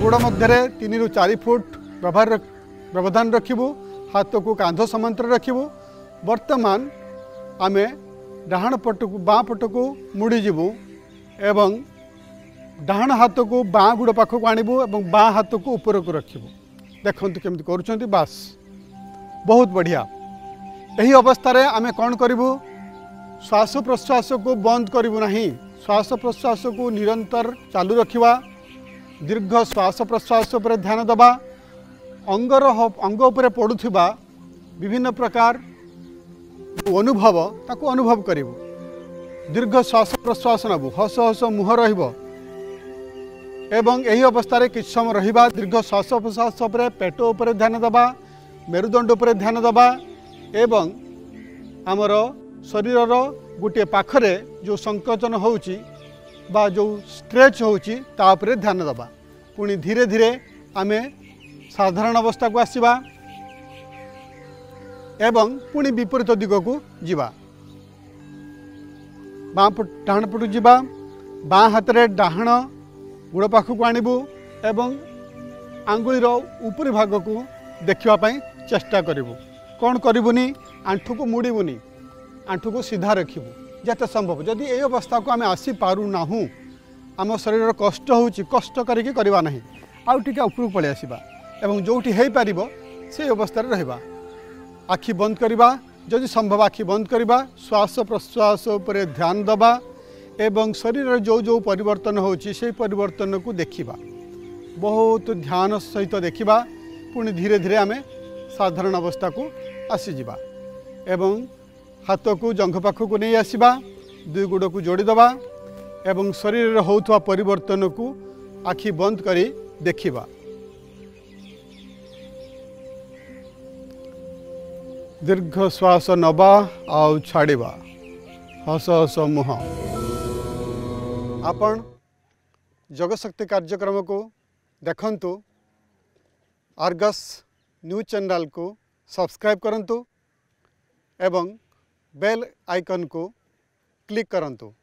गोड़ मध्य तीन रु चार फुट व्यवहार व्यवधान रखू हाथ को कांध समांतर रखु वर्तमान आम डाण पट को बाँ पट को मुड़ीजु एवं डाण हाथ को बाँ गुड़ पाखक आणबु एवं बाँ हाथ को ऊपर को रखु देखते केमी कर बास बहुत बढ़िया यही अवस्था आम कौन करूँ श्वास प्रश्वास को बंद करूँ श्वास प्रश्वास को निरंतर चालू रखा ଦୀର୍ଘ ଶ୍ୱାସ ପ୍ରଶ୍ୱାସ ଉପରେ ଧ୍ୟାନ ଦେବା ଅଙ୍ଗର ଅଙ୍ଗ ଉପରେ ପଡ଼ୁଥିବା ବିଭିନ୍ନ ପ୍ରକାର ଅନୁଭବ ତାକୁ ଅନୁଭବ କରିବୁ ଦୀର୍ଘ ଶ୍ୱାସ ପ୍ରଶ୍ୱାସ ନେବୁ ହସ ହସ ମୁହଁ ରହିବ ଏବଂ ଏହି ଅବସ୍ଥାରେ କିଛି ସମୟ ରହିବା ଦୀର୍ଘ ଶ୍ୱାସ ପ୍ରଶ୍ୱାସ ଉପରେ ପେଟ ଉପରେ ଧ୍ୟାନ ଦେବା ମେରୁଦଣ୍ଡ ଉପରେ ଧ୍ୟାନ ଦେବା ଏବଂ ଆମର ଶରୀରର ଗୋଟିଏ ପାଖରେ ଯେଉଁ ସଙ୍କୋଚନ ହେଉଛି ବା ଯେଉଁ ଷ୍ଟ୍ରେଚ୍ ହେଉଛି ତା ଉପରେ ଧ୍ୟାନ ଦେବା ପୁଣି ଧୀରେ ଧୀରେ ଆମେ ସାଧାରଣ ଅବସ୍ଥାକୁ ଆସିବା ଏବଂ ପୁଣି ବିପରୀତ ଦିଗକୁ ଯିବା ବାଁ ପଟ ଡାହାଣ ପଟକୁ ଯିବା ବାଁ ହାତରେ ଡାହାଣ ଗୋଡ଼ ପାଖକୁ ଆଣିବୁ ଏବଂ ଆଙ୍ଗୁଳିର ଉପରି ଭାଗକୁ ଦେଖିବା ପାଇଁ ଚେଷ୍ଟା କରିବୁ କ'ଣ କରିବୁନି ଆଣ୍ଠୁକୁ ମୁଡ଼ିବୁନି ଆଣ୍ଠୁକୁ ସିଧା ରଖିବୁ যত সম্ভব যদি এই অবস্থা কো আমি আসি পারু নাহু আমো শরীর কষ্ট হউচি কষ্ট কারিকি করিবা নাহি আউ ঠিকে উপর পলে আসিবা এবং জৌটি হেই পারিবো সেই অবস্থারে রইবা আখি বন্ধ করিবা যদি সম্ভব আখি বন্ধ করিবা শ্বাস প্রশ্বাস উপরে ধ্যান দবা এবং শরীরৰ জৌ জৌ পৰিৱৰ্তন হউচি সেই পৰিৱৰ্তনକୁ দেখিবা বহুত ধ্যান সহিত দেখিবা পূৰণি ধীরে ধীরে আমি সাধাৰণ অবস্থা কো আসি জিবা এবং हाथ को जंघ पाख को नहीं आसवा दुई गोड़ को जोड़ी एवं शरीर परिवर्तन को आखि बंद कर देखा दीर्घ श्वास नवा आड़ हस हस मुह आप जगशक्ति कार्यक्रम को देखु आर्गस न्यूज चैनल को सब्सक्राइब करूँ एवं बेल आइकन को क्लिक करूँ